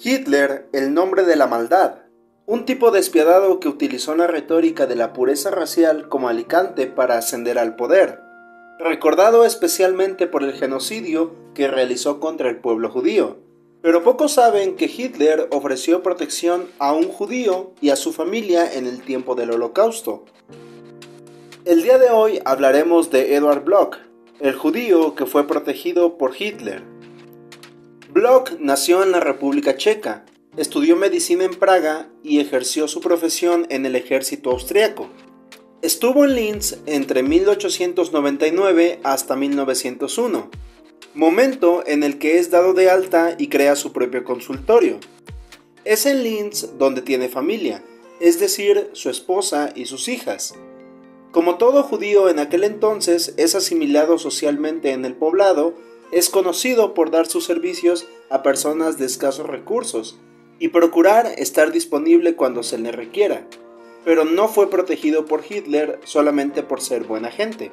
Hitler, el nombre de la maldad, un tipo despiadado que utilizó la retórica de la pureza racial como alicante para ascender al poder, recordado especialmente por el genocidio que realizó contra el pueblo judío. Pero pocos saben que Hitler ofreció protección a un judío y a su familia en el tiempo del holocausto. El día de hoy hablaremos de Edward Bloch, el judío que fue protegido por Hitler. Bloch nació en la República Checa, estudió medicina en Praga y ejerció su profesión en el ejército austriaco. Estuvo en Linz entre 1899 hasta 1901, momento en el que es dado de alta y crea su propio consultorio. Es en Linz donde tiene familia, es decir, su esposa y sus hijas. Como todo judío en aquel entonces es asimilado socialmente en el poblado, es conocido por dar sus servicios a personas de escasos recursos y procurar estar disponible cuando se le requiera, pero no fue protegido por Hitler solamente por ser buena gente.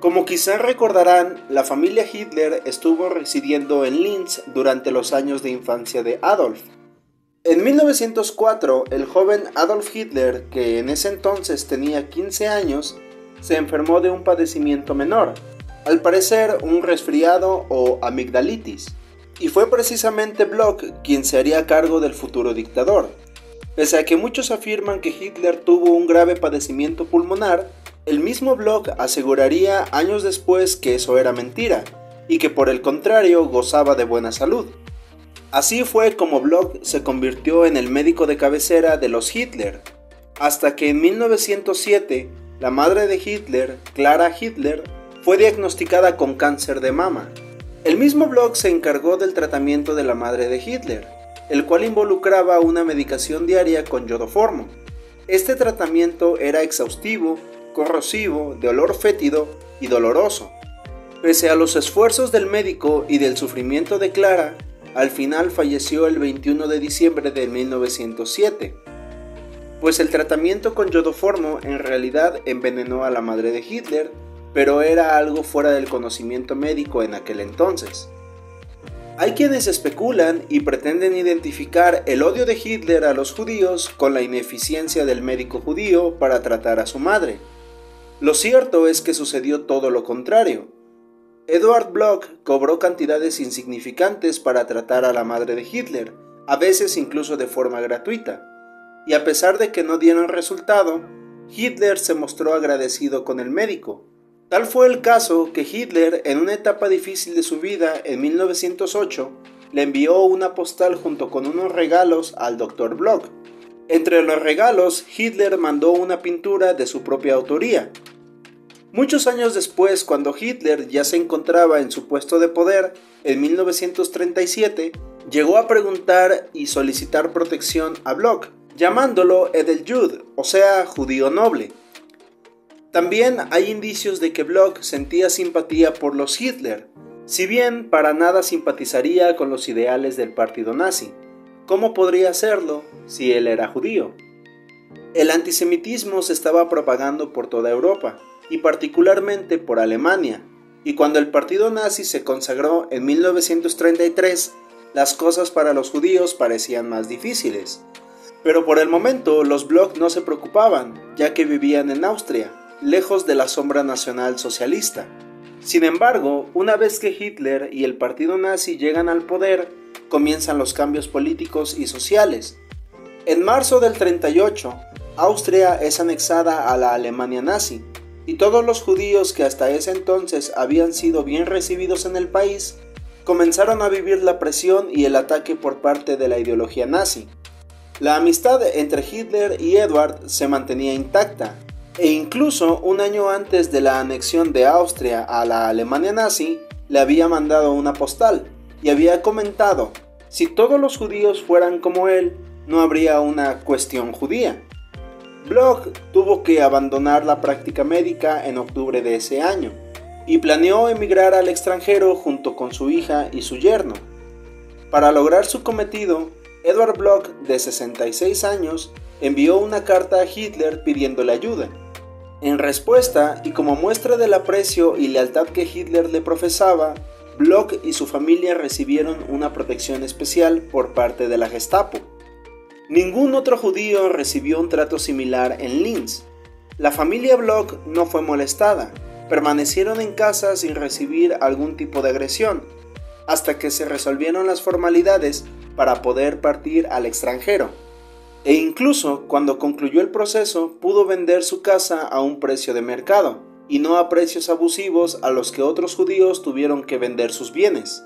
Como quizás recordarán, la familia Hitler estuvo residiendo en Linz durante los años de infancia de Adolf. En 1904, el joven Adolf Hitler, que en ese entonces tenía 15 años, se enfermó de un padecimiento menor, al parecer un resfriado o amigdalitis, y fue precisamente Bloch quien se haría cargo del futuro dictador. Pese a que muchos afirman que Hitler tuvo un grave padecimiento pulmonar, el mismo Bloch aseguraría años después que eso era mentira, y que por el contrario gozaba de buena salud. Así fue como Bloch se convirtió en el médico de cabecera de los Hitler, hasta que en 1907 la madre de Hitler, Clara Hitler, fue diagnosticada con cáncer de mama. El mismo Bloch se encargó del tratamiento de la madre de Hitler, el cual involucraba una medicación diaria con yodoformo. Este tratamiento era exhaustivo, corrosivo, de olor fétido y doloroso. Pese a los esfuerzos del médico y del sufrimiento de Clara, al final falleció el 21 de diciembre de 1907, pues el tratamiento con yodoformo en realidad envenenó a la madre de Hitler pero era algo fuera del conocimiento médico en aquel entonces. Hay quienes especulan y pretenden identificar el odio de Hitler a los judíos con la ineficiencia del médico judío para tratar a su madre. Lo cierto es que sucedió todo lo contrario. Edward Bloch cobró cantidades insignificantes para tratar a la madre de Hitler, a veces incluso de forma gratuita, y a pesar de que no dieron resultado, Hitler se mostró agradecido con el médico, Tal fue el caso que Hitler, en una etapa difícil de su vida en 1908, le envió una postal junto con unos regalos al Dr. Bloch. Entre los regalos, Hitler mandó una pintura de su propia autoría. Muchos años después, cuando Hitler ya se encontraba en su puesto de poder, en 1937, llegó a preguntar y solicitar protección a Bloch, llamándolo Edeljud, o sea, judío noble. También hay indicios de que Bloch sentía simpatía por los Hitler, si bien para nada simpatizaría con los ideales del partido nazi. ¿Cómo podría hacerlo si él era judío? El antisemitismo se estaba propagando por toda Europa, y particularmente por Alemania, y cuando el partido nazi se consagró en 1933, las cosas para los judíos parecían más difíciles. Pero por el momento los Bloch no se preocupaban, ya que vivían en Austria, lejos de la sombra nacional socialista. Sin embargo, una vez que Hitler y el partido nazi llegan al poder, comienzan los cambios políticos y sociales. En marzo del 38, Austria es anexada a la Alemania nazi, y todos los judíos que hasta ese entonces habían sido bien recibidos en el país, comenzaron a vivir la presión y el ataque por parte de la ideología nazi. La amistad entre Hitler y Edward se mantenía intacta, e incluso un año antes de la anexión de Austria a la Alemania nazi, le había mandado una postal y había comentado, si todos los judíos fueran como él, no habría una cuestión judía. Bloch tuvo que abandonar la práctica médica en octubre de ese año y planeó emigrar al extranjero junto con su hija y su yerno. Para lograr su cometido, Edward Bloch, de 66 años, envió una carta a Hitler pidiéndole ayuda. En respuesta, y como muestra del aprecio y lealtad que Hitler le profesaba, Bloch y su familia recibieron una protección especial por parte de la Gestapo. Ningún otro judío recibió un trato similar en Linz. La familia Bloch no fue molestada, permanecieron en casa sin recibir algún tipo de agresión, hasta que se resolvieron las formalidades para poder partir al extranjero. E incluso cuando concluyó el proceso pudo vender su casa a un precio de mercado, y no a precios abusivos a los que otros judíos tuvieron que vender sus bienes.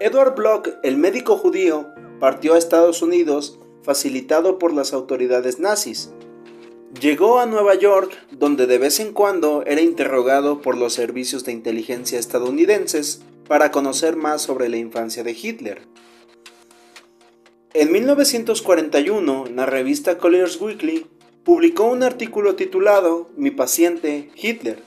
Edward Bloch, el médico judío, partió a Estados Unidos facilitado por las autoridades nazis. Llegó a Nueva York, donde de vez en cuando era interrogado por los servicios de inteligencia estadounidenses para conocer más sobre la infancia de Hitler. En 1941, la revista Collier's Weekly publicó un artículo titulado Mi paciente Hitler.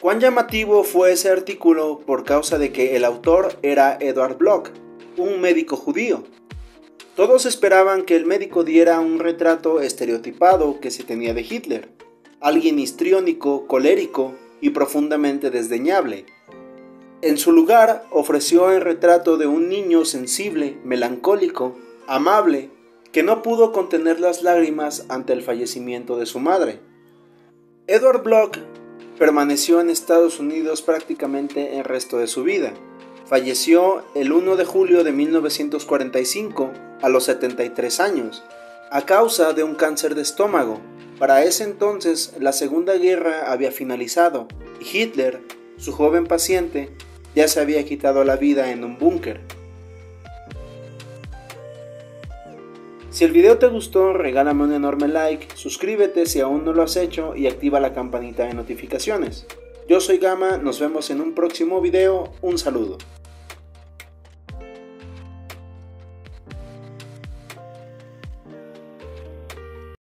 Cuán llamativo fue ese artículo por causa de que el autor era Edward Bloch, un médico judío. Todos esperaban que el médico diera un retrato estereotipado que se tenía de Hitler, alguien histriónico, colérico y profundamente desdeñable. En su lugar ofreció el retrato de un niño sensible, melancólico, amable que no pudo contener las lágrimas ante el fallecimiento de su madre. Edward Bloch permaneció en Estados Unidos prácticamente el resto de su vida. Falleció el 1 de julio de 1945 a los 73 años, a causa de un cáncer de estómago. Para ese entonces la Segunda Guerra había finalizado y Hitler, su joven paciente, ya se había quitado la vida en un búnker. Si el video te gustó, regálame un enorme like, suscríbete si aún no lo has hecho y activa la campanita de notificaciones. Yo soy Gama, nos vemos en un próximo video, un saludo.